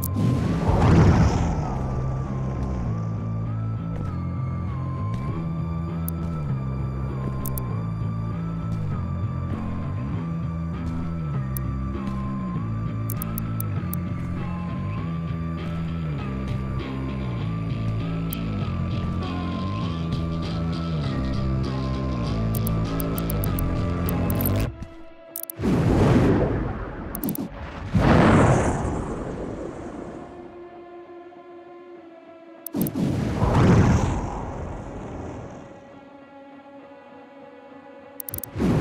you you